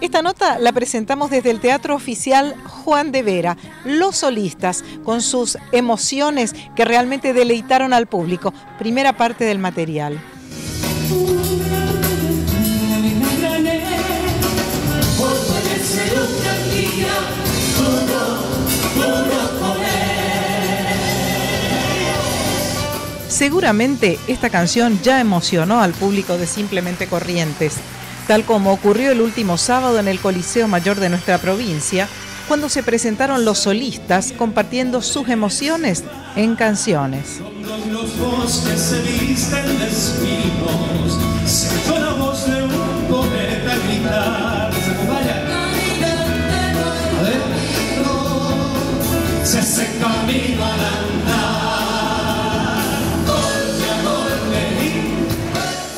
Esta nota la presentamos desde el Teatro Oficial Juan de Vera, los solistas, con sus emociones que realmente deleitaron al público. Primera parte del material. Seguramente esta canción ya emocionó al público de Simplemente Corrientes, tal como ocurrió el último sábado en el Coliseo Mayor de nuestra provincia, cuando se presentaron los solistas compartiendo sus emociones en canciones. Se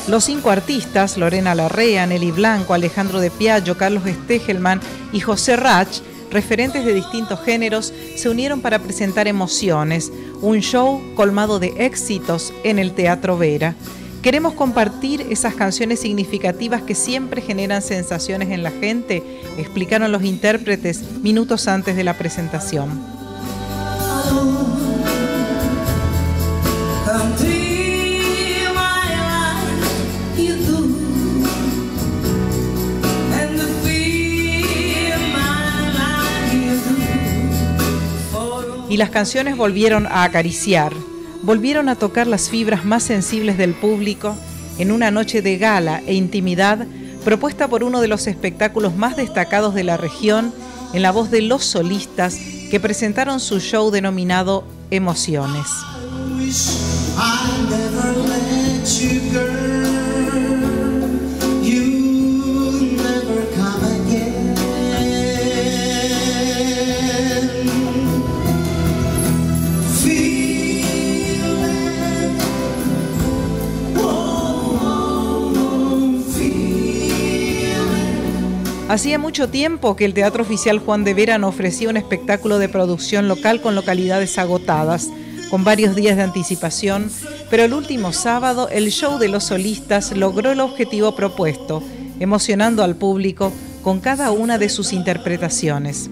Los cinco artistas, Lorena Larrea, Nelly Blanco, Alejandro de Piaggio, Carlos Stegelman y José Rach, referentes de distintos géneros, se unieron para presentar Emociones, un show colmado de éxitos en el Teatro Vera. Queremos compartir esas canciones significativas que siempre generan sensaciones en la gente, explicaron los intérpretes minutos antes de la presentación. Y las canciones volvieron a acariciar, volvieron a tocar las fibras más sensibles del público en una noche de gala e intimidad propuesta por uno de los espectáculos más destacados de la región en la voz de los solistas que presentaron su show denominado Emociones. Hacía mucho tiempo que el Teatro Oficial Juan de Vera no ofrecía un espectáculo de producción local con localidades agotadas, con varios días de anticipación, pero el último sábado el show de los solistas logró el objetivo propuesto, emocionando al público con cada una de sus interpretaciones.